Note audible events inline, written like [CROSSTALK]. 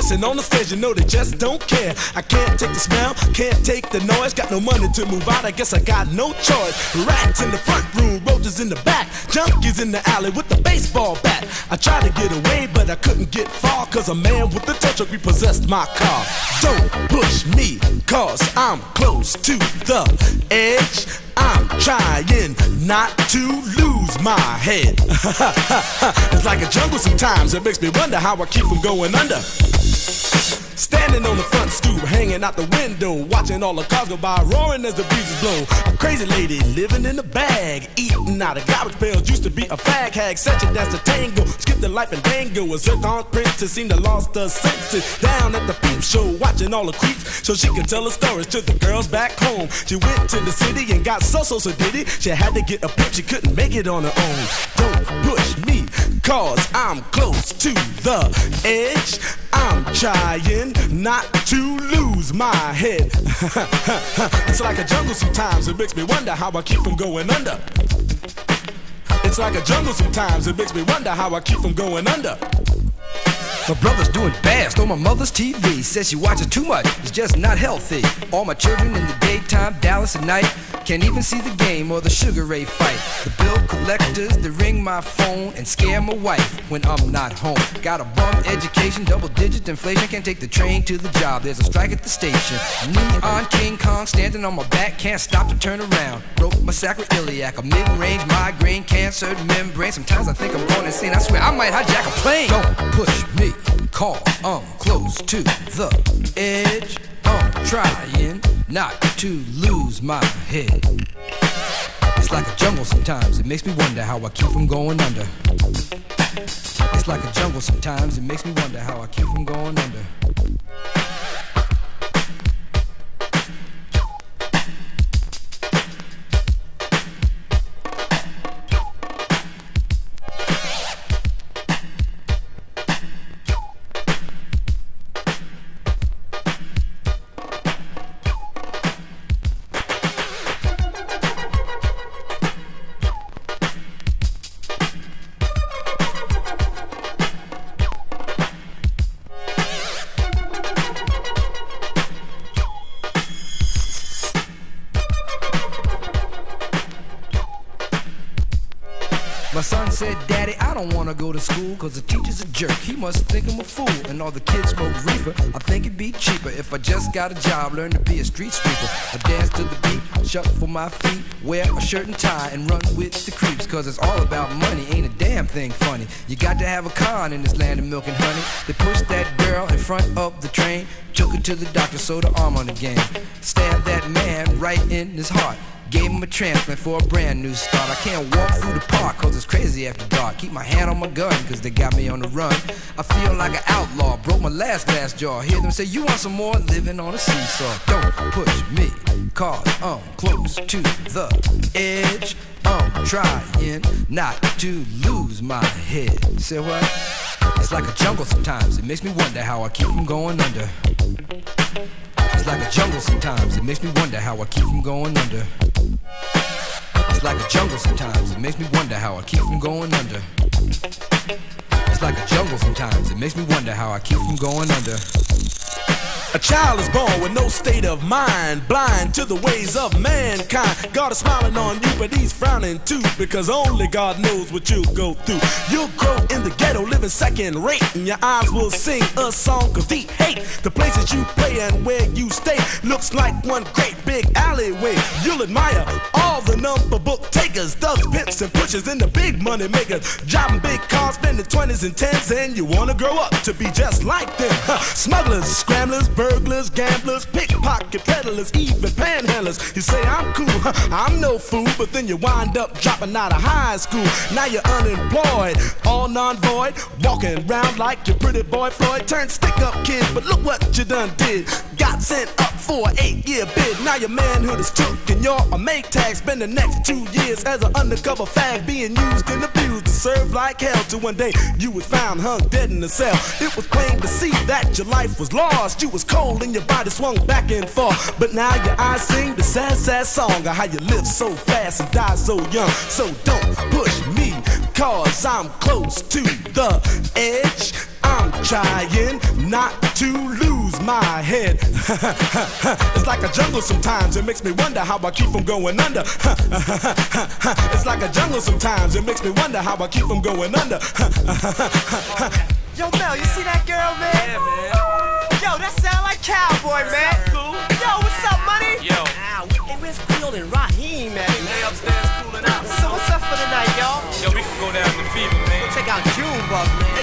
pissing on the stage, you know they just don't care. I can't take the smell, can't take the noise. Got no money to move out, I guess I got no choice. Rats in the front room, roaches in the back, junkies in the alley with the baseball bat. I tried to get away, but I couldn't get far, cause a man with a tow truck repossessed my car. Don't push me, cause I'm close to the edge. I'm trying not to lose my head. [LAUGHS] it's like a jungle sometimes, it makes me wonder how I keep from going under. Standing on the front stoop, hanging out the window, watching all the cars go by, roaring as the breezes blow. A crazy lady living in a bag, eating out of garbage pails. Used to be a fag hag, such a dance to tango. Skipped the life and dango. A zircon princess seemed to lost her senses. Down at the peep show, watching all the creeps, so she could tell her stories to the girls back home. She went to the city and got so so so did it. She had to get a pimp, she couldn't make it on her own. Don't push me, cause I'm close to the edge. I'm trying not to lose my head. [LAUGHS] it's like a jungle sometimes, it makes me wonder how I keep from going under. It's like a jungle sometimes, it makes me wonder how I keep from going under. My brother's doing bad, stole my mother's TV. Says she watches too much, it's just not healthy. All my children in the daytime, Dallas at night. Can't even see the game or the Sugar Ray fight. The bill collectors, they ring my phone and scare my wife when I'm not home. Got a bum education, double digit inflation. Can't take the train to the job, there's a strike at the station. Neon King Kong standing on my back, can't stop to turn around. Broke my sacroiliac, a mid range migraine, cancer membrane. Sometimes I think I'm going insane, I swear I might hijack a plane. Don't push me, call, I'm close to the edge. I'm trying not to lose my head. It's like a jungle sometimes, it makes me wonder how I keep from going under. It's like a jungle sometimes, it makes me wonder how I keep from going under. Said, Daddy, I don't wanna go to school cause the teacher's a jerk. He must think I'm a fool. And all the kids smoke reefer. I think it'd be cheaper if I just got a job, learn to be a street sweeper. I dance to the beat, shuffle for my feet, wear a shirt and tie, and run with the creeps. Cause it's all about money, ain't a damn thing funny. You got to have a con in this land of milk and honey. They pushed that girl in front of the train, took her to the doctor, sewed her arm on the game. Stabbed that man right in his heart. Gave him a transplant for a brand new start. I can't walk through the park cause it's crazy after dark. Keep my hand on my gun cause they got me on the run. I feel like an outlaw, broke my last glass jaw. Hear them say, You want some more? Living on a seesaw. Don't push me cause I'm close to the edge. I'm trying not to lose my head. Say what? It's like a jungle sometimes. It makes me wonder how I keep from going under. It's like a jungle sometimes. It makes me wonder how I keep from going under. It's like a jungle sometimes. It makes me wonder how I keep from going under. It's like a jungle sometimes. It makes me wonder how I keep from going under. A child is born with no state of mind, blind to the ways of mankind. God is smiling on you, but he's frowning too, because only God knows what you'll go through. You'll grow in the ghetto, living second rate, and your eyes will sing a song of deep hate. The places you play and where you stay looks like one great big alleyway. Admire all the number book takers, thugs, pimps, and pushers, and the big money makers. Driving big cars, spending 20s and 10s, and you wanna grow up to be just like them. Smugglers, scramblers, burglars, gamblers, pickpocket peddlers, even panhandlers. You say I'm cool, I'm no fool, but then you wind up dropping out of high school. Now you're unemployed, all non-void, walking around like your pretty boy Floyd. Turned stick-up kid, but look what you done did. Got sent up for an eight-year bid. Now your manhood is took and you're a Maytag. Spend the next two years as an undercover fag being used and abused to serve like hell. Till one day you was found hung dead in a cell. It was plain to see that your life was lost. You was cold and your body swung back and forth. But now your eyes sing the sad, sad song of how you live so fast and die so young. So don't push me, cause I'm close to the edge. I'm trying not to lose my head. [LAUGHS] it's like a jungle sometimes, it makes me wonder how I keep from going under. [LAUGHS] it's like a jungle sometimes, it makes me wonder how I keep from going under. [LAUGHS] Yo, Mel, you see that girl, man? Yeah, man. Yo, that sound like cowboy, man. Cool. Yo, what's up, money? Yo, hey, where's Creole and Raheem, man? they upstairs cooling out. So what's up for the night, y'all? Yo, we can go down to Fever, man. Go Check out Junebug, man.